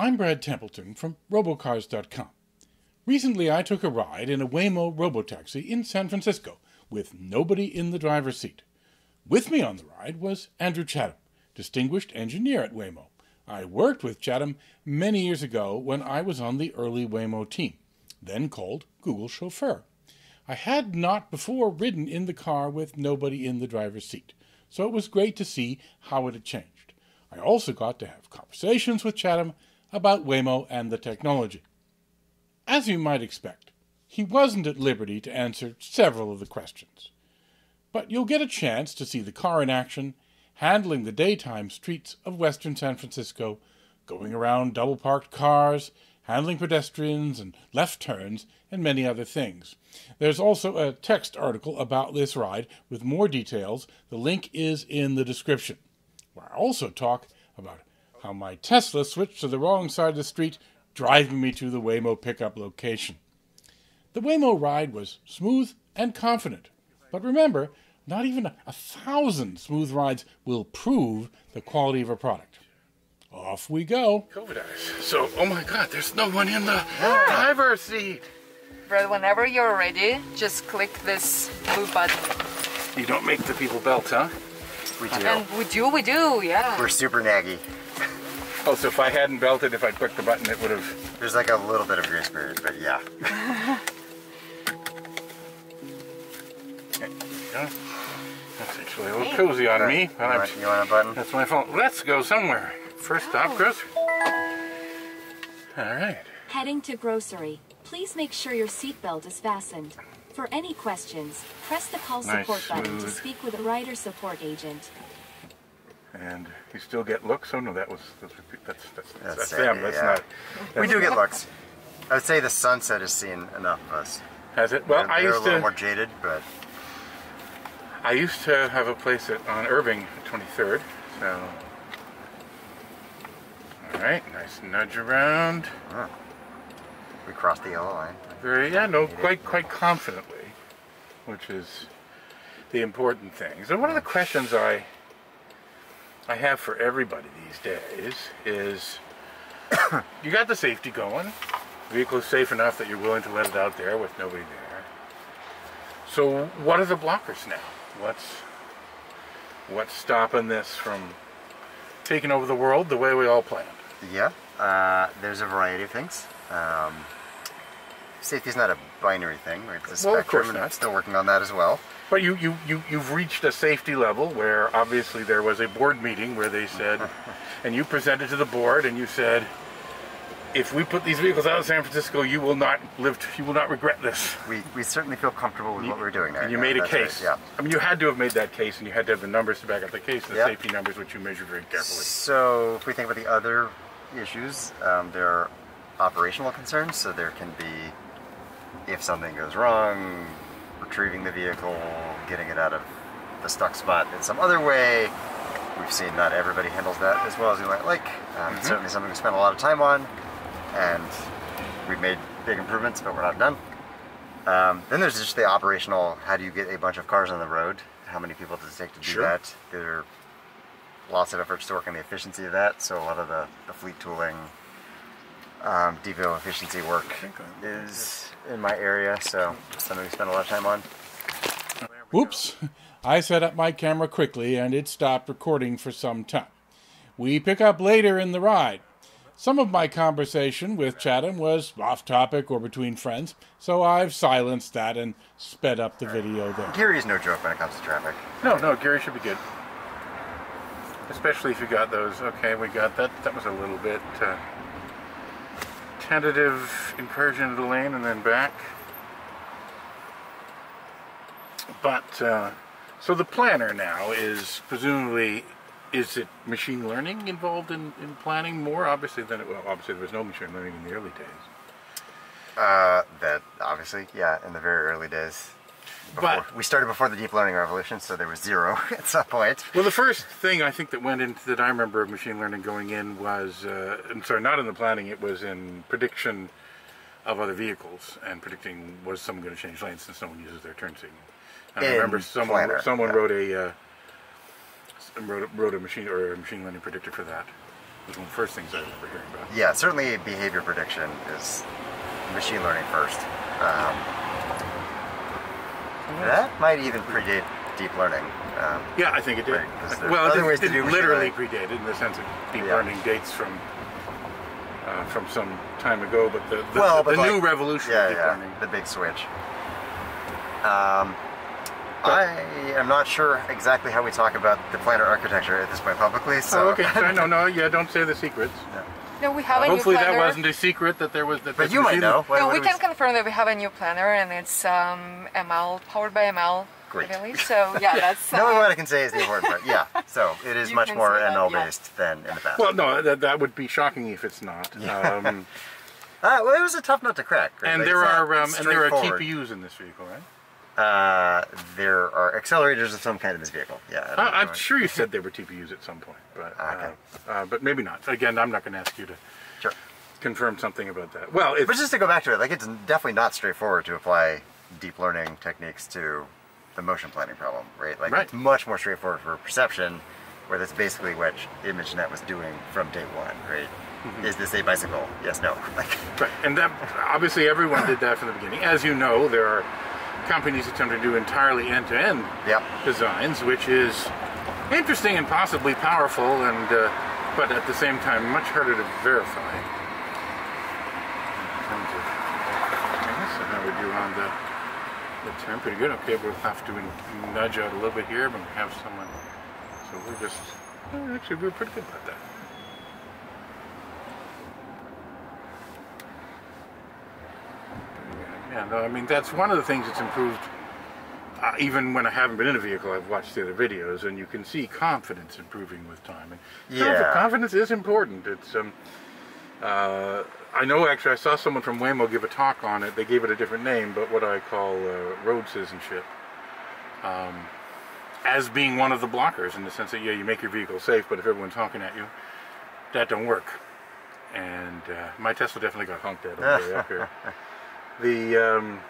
I'm Brad Templeton from Robocars.com. Recently, I took a ride in a Waymo robotaxi in San Francisco with nobody in the driver's seat. With me on the ride was Andrew Chatham, distinguished engineer at Waymo. I worked with Chatham many years ago when I was on the early Waymo team, then called Google Chauffeur. I had not before ridden in the car with nobody in the driver's seat, so it was great to see how it had changed. I also got to have conversations with Chatham about Waymo and the technology. As you might expect, he wasn't at liberty to answer several of the questions. But you'll get a chance to see the car in action, handling the daytime streets of western San Francisco, going around double parked cars, handling pedestrians and left turns, and many other things. There's also a text article about this ride with more details. The link is in the description. Where I also talk about how my Tesla switched to the wrong side of the street, driving me to the Waymo pickup location. The Waymo ride was smooth and confident. But remember, not even a, a thousand smooth rides will prove the quality of a product. Off we go. COVID eyes. So, oh my God, there's no one in the driver's seat. Brad, whenever you're ready, just click this blue button. You don't make the people belt, huh? We do. And we do, we do, yeah. We're super naggy. Oh, so if I hadn't belted, if I'd clicked the button, it would have. There's like a little bit of grace period, but yeah. Yeah. That's actually a little cozy on me. You and I'm- want, you want a button? That's my phone. Let's go somewhere. First oh. stop, grocery. All right. Heading to grocery. Please make sure your seatbelt is fastened. For any questions, press the call Nice, support button to speak with a rider support agent. And you still get looks. Oh no, that was that's that's that's, that's, That's them. That's yeah. not. We that's- do get looks. I would say the sunset has seen enough of us. Has it? Well, They're- I used a little to. more jaded, but I used to have a place at, on Irving, 23rd. So. All right, nice nudge around. we crossed the yellow line. Very, yeah, no, quite, quite confidently, which is the important thing. So one of the questions I, I have for everybody these days is, you got the safety going, vehicle is safe enough that you're willing to let it out there with nobody there. So what are the blockers now? What's, what's stopping this from taking over the world the way we all planned? Yeah, uh, there's a variety of things. Um, safety is not a binary thing, right? It's a Well, of spectrum, course and not. I'm still working on that as well. But you, you, you, you've reached a safety level where obviously there was a board meeting where they said, and you presented to the board and you said, if we put these vehicles out of San Francisco, you will not live, you will not regret this. We, we certainly feel comfortable with what we're doing there. And you Yeah, made a that's right, case. yeah. I mean, you had to have made that case and you had to have the numbers to back up the case, the Yeah. safety numbers, which you measured very carefully. So, if we think about the other issues, um, there are operational concerns. So, there can be, if something goes wrong, retrieving the vehicle, getting it out of the stuck spot in some other way. We've seen not everybody handles that as well as we might like. Um, it's Certainly something we spend a lot of time on, and we've made big improvements, but we're not done. Um, then there's just the operational how do you get a bunch of cars on the road? How many people does it take to do Sure. that? There are lots of efforts to work on the efficiency of that. So a lot of the, the fleet tooling, um, depot efficiency work is in my area. So something we spend a lot of time on. Whoops! I set up my camera quickly and it stopped recording for some time. We pick up later in the ride. Some of my conversation with Chatham was off topic or between friends, so I've silenced that and sped up the video there. Geary is no joke when it comes to traffic. No, no, Geary should be good. Especially if you got those. Okay, we got that. That was a little bit uh, tentative incursion into the lane and then back. But uh, so the planner now is presumably is it machine learning involved in, in planning more? Obviously, than it, well, obviously there was no machine learning in the early days. Uh, that obviously, yeah, in the very early days. Before, But- we started before the deep learning revolution, so there was zero at some point. Well, the first thing I think that went into that I remember of machine learning going in was, uh, I'm sorry, not in the planning, it was in prediction of other vehicles and predicting was someone going to change lanes since no one uses their turn signal. And I remember someone Planner, someone yeah. wrote a uh, wrote a, wrote a machine or a machine learning predictor for that. was one of the first things I remember hearing about. Yeah, certainly behavior prediction is machine learning first. Um, that might even predate deep learning. Um, Yeah, I think it did. Right, well, other it, ways to do literally predated in the sense that deep Yeah. learning dates from uh, from some time ago, but the, the, well, the, but like- new revolution yeah, yeah, learning. the big switch. Um, I am not sure exactly how we talk about the planner architecture at this point publicly. So, oh, okay. No, no, yeah, don't say the secrets. No, we have a Hopefully new that wasn't a secret that there was that. but you might know. What- no, what we do can confirm that we have a new planner and it's um, ML, powered by ML, Great. I believe. So yeah, that's. Knowing uh, what I can say is the important part. Yeah. So it is much more say that, ML yeah. based than in the past. Well, no, that, that would be shocking if it's not. Um, Uh, well, it was a tough nut to crack. right? and there it's are um, and there are straightforward. TPUs in this vehicle, right? Uh, there are accelerators of some kind in this vehicle. Yeah. I what- sure you said there were TPUs at some point, but uh, Okay. uh, but maybe not. Again, I'm not going to ask you to Sure. confirm something about that. Well, it's But just to go back to it, like it's definitely not straightforward to apply deep learning techniques to the motion planning problem, right? Like Right. it's much more straightforward for perception, where that's basically what ImageNet was doing from day one, right? Mm-hmm. Is this a bicycle? Yes, no. Like, Right, and that obviously everyone did that from the beginning. As you know, there are companies attempt to do entirely end-to-end Yep. designs, which is interesting and possibly powerful, and uh, but at the same time much harder to verify. In terms of, I guess how we do on the the term, pretty good. Okay, we'll have to nudge out a little bit here, but we have someone. So we're just actually we're pretty good about that. Yeah, no, I mean that's one of the things that's improved. Uh, even when I haven't been in a vehicle, I've watched the other videos, and you can see confidence improving with time. And Yeah. confidence is important. It's um, uh, I know actually I saw someone from Waymo give a talk on it. They gave it a different name, but what I call uh, road citizenship, um, as being one of the blockers in the sense that yeah, you make your vehicle safe, but if everyone's honking at you, that don't work. And uh, my Tesla definitely got honked at on the way up here. The um,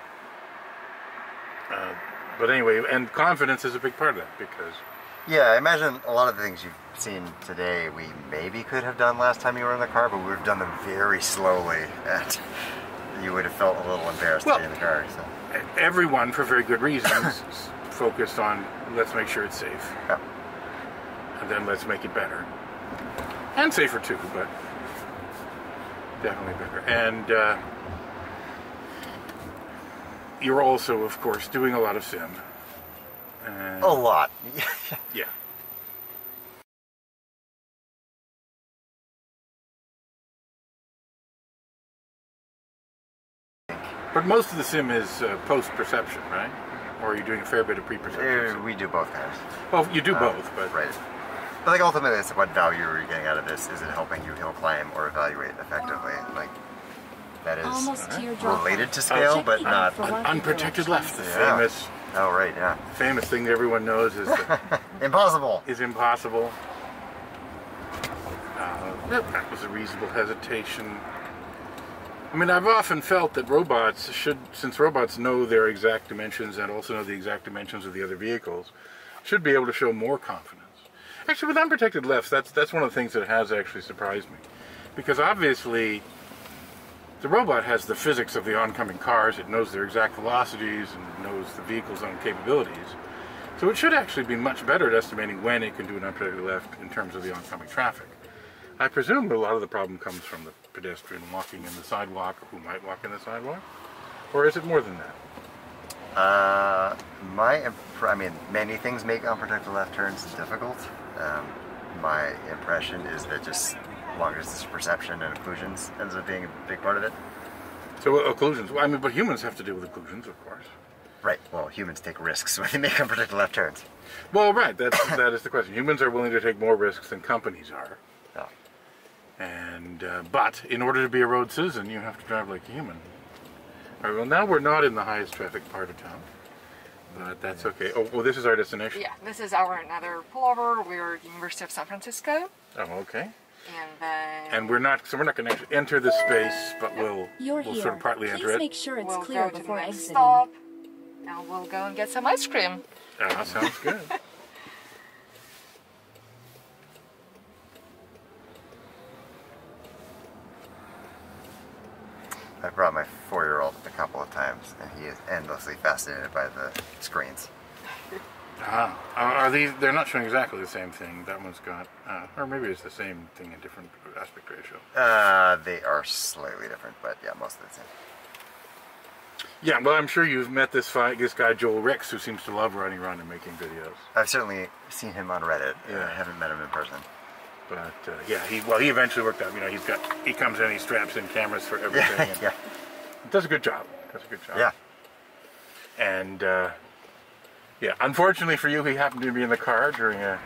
uh, but anyway, and confidence is a big part of that because yeah, I imagine a lot of the things you've seen today we maybe could have done last time you were in the car, but we would have done them very slowly, and you would have felt a little embarrassed Well- to be in the car. So. everyone, for very good reasons, focused on let's make sure it's safe, Yeah. and then let's make it better and safer too, but definitely better. And uh, you're also, of course, doing a lot of sim. And, A lot. Yeah. But most of the sim is uh, post perception, right? Or are you doing a fair bit of pre Uh, perception? we do both kinds. Well, you do Uh, both, but right. But like ultimately, it's what value are you getting out of this? Is it helping you hill climb or evaluate effectively? Like that is Almost to your drop related to scale, Check but not. un- unprotected left, the Yeah. famous Oh right, yeah. famous thing that everyone knows is Impossible. is impossible. Uh, that, that was a reasonable hesitation. I mean, I've often felt that robots should, since robots know their exact dimensions and also know the exact dimensions of the other vehicles, should be able to show more confidence. Actually, with unprotected lefts, that's that's one of the things that has actually surprised me, because obviously. The robot has the physics of the oncoming cars. It knows their exact velocities and knows the vehicle's own capabilities. So it should actually be much better at estimating when it can do an unprotected left in terms of the oncoming traffic. I presume a lot of the problem comes from the pedestrian walking in the sidewalk who might walk in the sidewalk. Or is it more than that? Uh, my, I mean, many things make unprotected left turns difficult. Um, my impression is that just long distance perception and occlusions ends up being a big part of it. So uh, occlusions. Well, I mean, but humans have to deal with occlusions, of course. Right. Well, humans take risks when they make unprotected left turns. Well, right. That's that is the question. Humans are willing to take more risks than companies are. Oh. And uh, but in order to be a road citizen, you have to drive like a human. All right, well, now we're not in the highest traffic part of town, but that's okay. Oh, well, this is our destination. Yeah, this is our another pullover. We're at the University of San Francisco, Oh, okay. And then... And we're not, so we're not going to enter the space, but we'll, You're we'll here. sort of partly Please enter it. Please make sure it's we'll clear before I stop. Now we'll go and get some ice cream. Yeah, that sounds good. I brought my four-year-old a couple of times, and he is endlessly fascinated by the screens. Ah, are are these? They're not showing exactly the same thing. That one's got, uh, or maybe it's the same thing in different aspect ratio. Uh, they are slightly different, but yeah, most of the same. Yeah, well, I'm sure you've met this fi- this guy Joel Ricks, who seems to love running around and making videos. I've certainly seen him on Reddit. Yeah. I haven't met him in person. But uh, yeah, he well, he eventually worked out. You know, he's got he comes in, he straps in cameras for everything. Yeah, yeah, Does a good job. Does a good job. yeah. And uh, yeah, unfortunately for you, he happened to be in the car during a,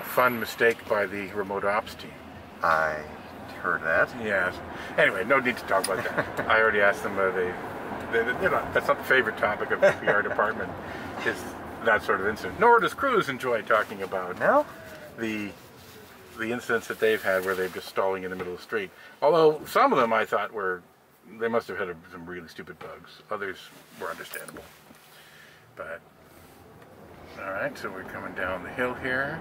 a fun mistake by the remote ops team. I heard that. Yes. Anyway, no need to talk about that. I already asked them. Uh, they, they, they're not, that's not the favorite topic of the PR department. Is that sort of incident? Nor does Cruise enjoy talking about No? the the incidents that they've had where they're just stalling in the middle of the street. Although some of them I thought were they must have had a, some really stupid bugs. Others were understandable. But all right, so we're coming down the hill here.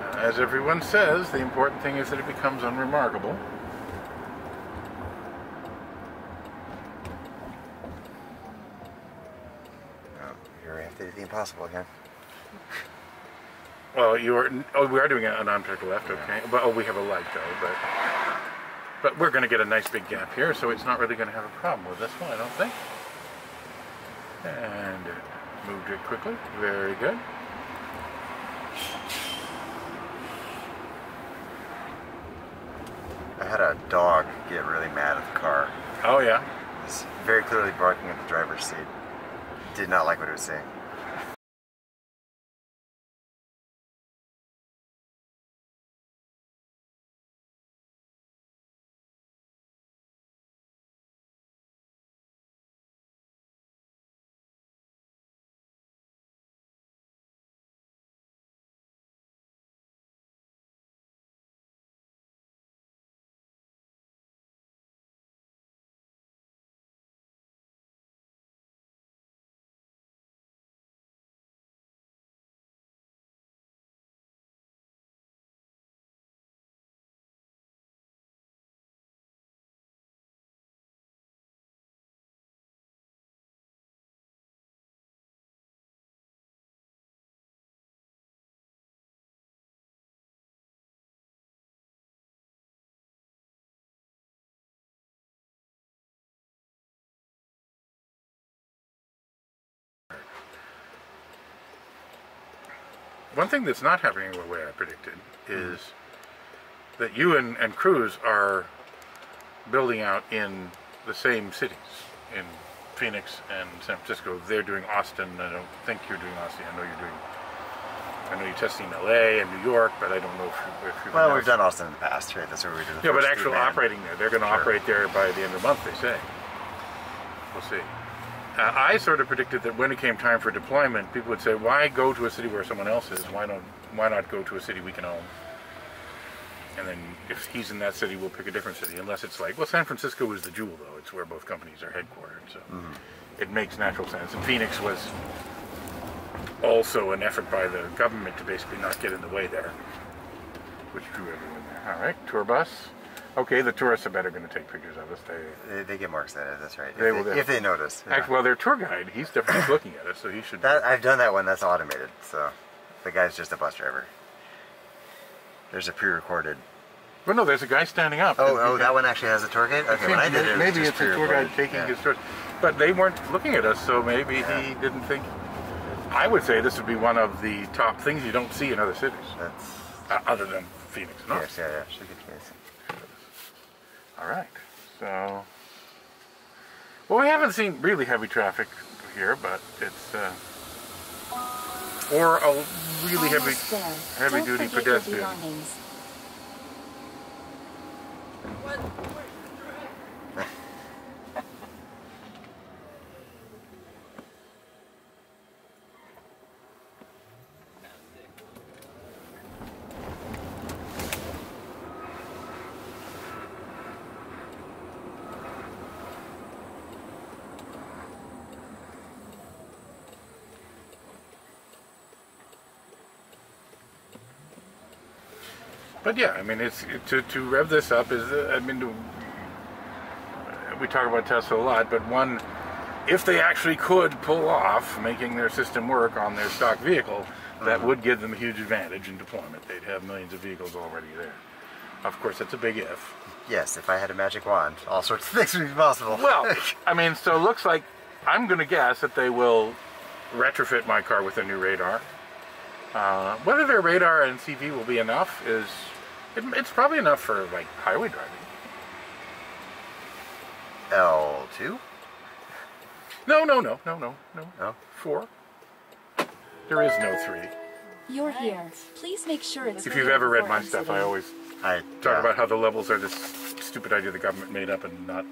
Uh, as everyone says, the important thing is that it becomes unremarkable. Oh, here we have to do the impossible again. Well, you are. Oh, we are doing a non-particle left. Okay. But oh, we have a light though. But but we're going to get a nice big gap here, so it's not really going to have a problem with this one, I don't think. And moved it quickly. Very good. I had a dog get really mad at the car. Oh yeah. He's very clearly barking at the driver's seat. Did not like what it was seeing. One thing that's not happening the way I predicted is that you and, and Cruise are building out in the same cities, in Phoenix and San Francisco. They're doing Austin. I don't think you're doing Austin. I know you're doing. I know you're testing LA and New York, but I don't know if, you, if you've Well, we've done Austin in the past, right? That's where we did the Yeah, but actual operating there, they're going to Sure. operate there by the end of the month. They say. We'll see. Uh, I sort of predicted that when it came time for deployment, people would say, "Why go to a city where someone else is? Why not? Why not go to a city we can own?" And then if he's in that city, we'll pick a different city. Unless it's like, well, San Francisco is the jewel, though. It's where both companies are headquartered, so it makes natural sense. And Phoenix was also an effort by the government to basically not get in the way there, which drew everyone there. All right, tour bus. Okay, the tourists are better going to take pictures of us. They, They, they get more excited. That's right. If They they, if they notice. yeah. Actually, well, their tour guide, he's definitely looking at us, so he should. That I've done that one. That's automated. So the guy's just a bus driver. There's a pre-recorded. well, no, there's a guy standing up. Oh, oh, that one actually has a tour guide. Okay, when I did it, it was maybe it's a tour guide taking Yeah. his tours, but they weren't looking at us, so maybe Yeah. he didn't think. I would say this would be one of the top things you don't see in other cities, That's uh, other than Phoenix. and yes, yeah, yeah. Should be case. All right, so. Well, we haven't seen really heavy traffic here, but it's. Uh, or a really heavy, heavy-duty pedestrian. belongings. But yeah, I mean, it's to to rev this up is. Uh, I mean, to, we talk about Tesla a lot, but one, if they actually could pull off making their system work on their stock vehicle, that would give them a huge advantage in deployment. They'd have millions of vehicles already there. Of course, that's a big if. Yes, if I had a magic wand, all sorts of things would be possible. Well, I mean, so it looks like I'm going to guess that they will retrofit my car with a new radar. Uh, whether their radar and CV will be enough is it, it's probably enough for like highway driving. L2? No, no, no, no, no, no. No? Four. There is no three. You're here. Please make sure it's If you've ever read before my stuff, I always I talk yeah. about how the levels are this stupid idea the government made up and not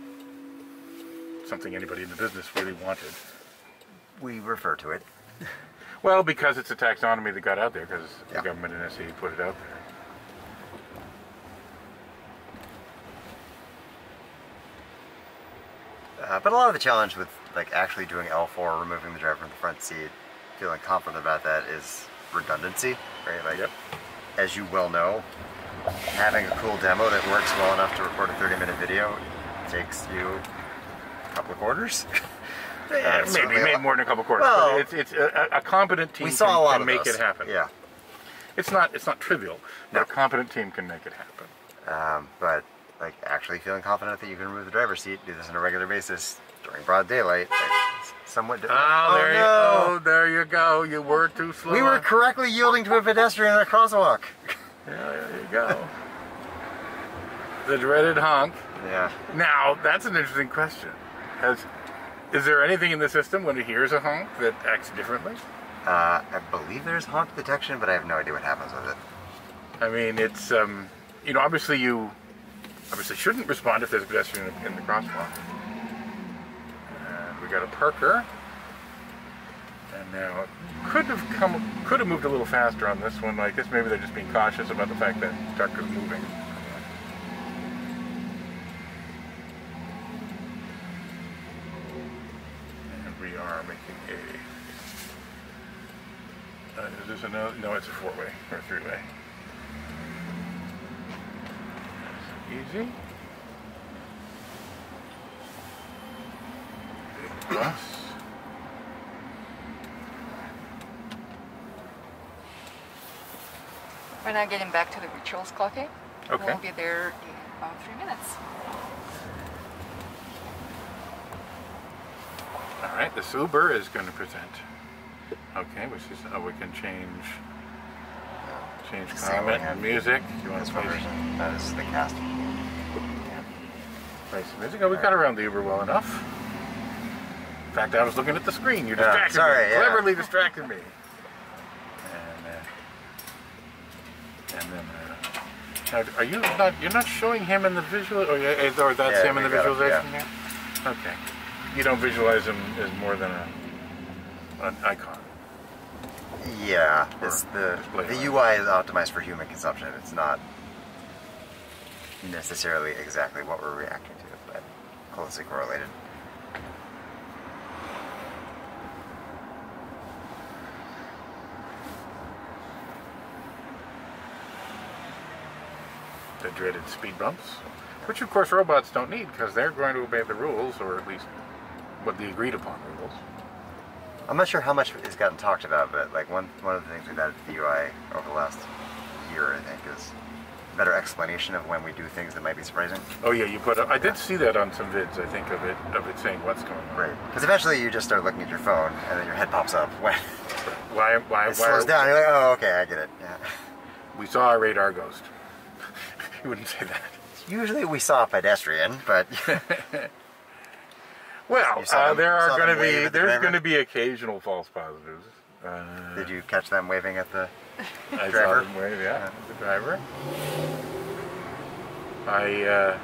something anybody in the business really wanted. we refer to it. Well, because it's a taxonomy that got out there because Yeah. the government and SAE put it out there. Uh, but a lot of the challenge with like actually doing L4, removing the driver from the front seat, feeling confident about that is redundancy, right? Like, Yep. as you well know, having a cool demo that works well enough to record a 30-minute video takes you a couple of quarters. Uh, maybe, maybe more than a couple quarters. Well, it's it's a, a competent team we saw can, a lot can of make those. it happen. Yeah, It's not it's not trivial, but No. a competent team can make it happen. um, but like actually feeling confident that you can remove the driver's seat, do this on a regular basis during broad daylight, like, somewhat. difficult. Oh, there you no. oh, there you go. You were too slow. We were correctly yielding to a pedestrian in a crosswalk. Yeah, there you go. the dreaded honk. Yeah. Now, that's an interesting question. Has is there anything in the system when it hears a honk that acts differently? Uh, I believe there's honk detection, but I have no idea what happens with it. I mean, it's um, you know, obviously you obviously shouldn't respond if there's a pedestrian in, the crosswalk. And we got a Parker, and now could have come, could have moved a little faster on this one. Like this, maybe they're just being cautious about the fact that truck is moving. And we are making a. Uh, is this another? No, it's a four-way or a three-way. Easy. Big. We're now getting back to the rituals clocking. Eh? Okay. We'll be there in about three minutes. All right, this Uber is going to present. Okay, which is oh, we can change uh, change Same comment and music. You want This to play, version. That is the cast. Music? Oh, we got around the Uber well enough. In fact, I was looking at the screen. You Yeah, distracted sorry, me. yeah. Cleverly distracted me. And uh, and then. Uh, now, are you not? You're not showing him in the visual, or, or that's Yeah, him in the got him, visualization here? Okay. You don't visualize him as more than a an icon. Yeah, it's the the. UI is optimized for human consumption. It's not necessarily exactly what we're reacting closely correlated. the dreaded speed bumps, which of course robots don't need because they're going to obey the rules, or at least what the agreed upon rules. I'm not sure how much has gotten talked about, but like one one of the things we've added to the UI over the last year, I think, is better explanation of when we do things that might be surprising. Oh yeah, you put. A, I did see that on some vids. I think of it of it saying what's going on. Right. Because eventually you just start looking at your phone, and then your head pops up when Why? Why? it why slows down. You're like, oh, okay, I get it. Yeah. We saw a radar ghost. you wouldn't say that. Usually we saw a pedestrian, but Well, uh, them- there are going to be the there's going to be occasional false positives. Uh, did you catch them waving at the? I driver? saw them wave, yeah, the driver. I uh,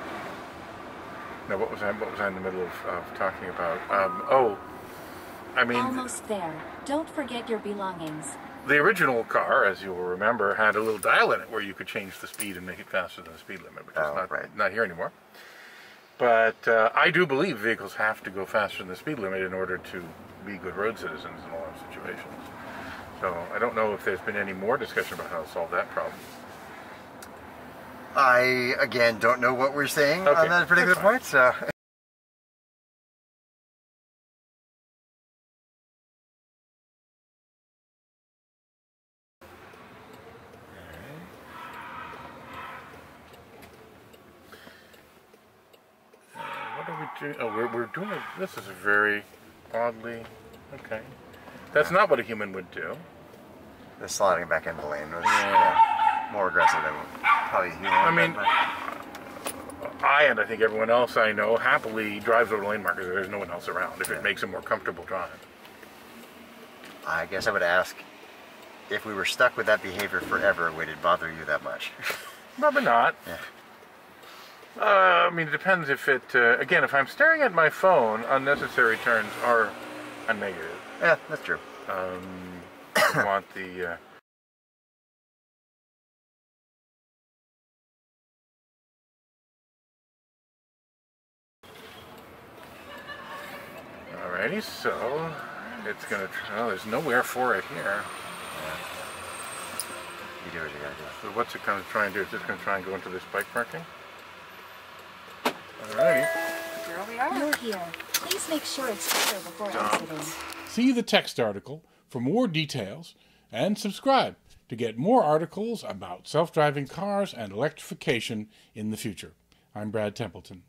no, what was I? What was I in the middle of, of talking about? Um, oh, I mean, Almost there. Don't forget your belongings. the original car, as you will remember, had a little dial in it where you could change the speed and make it faster than the speed limit, which is Oh, not right. not here anymore. But uh, I do believe vehicles have to go faster than the speed limit in order to be good road citizens in a lot of situations. So I don't know if there's been any more discussion about how to solve that problem. I again don't know what we're saying Okay, on that particular point. So uh, What are we doing? Oh, we're, we're doing it. This is a very oddly. Okay. That's not what a human would do. the sliding back into the lane was Yeah. yeah, more aggressive than probably human. I mean- I and I think everyone else I know happily drives over the lane markers if there's no one else around, if it makes a more comfortable drive. I guess I would ask if we were stuck with that behavior forever, would it bother you that much? Probably not. Yeah. Uh, I mean, it depends if it. Uh, again, if I'm staring at my phone, unnecessary turns are a negative. Yeah, that's true. Um, I want the. Uh, Alrighty, so it's gonna. Oh, there's nowhere for it here. You do what you gotta do. So what's it gonna try and do? It's just gonna try and go into this bike parking. Alrighty. Here we are. You're here. Please make sure it's clear before exiting. See the text article for more details and subscribe to get more articles about self driving cars and electrification in the future. I'm Brad Templeton.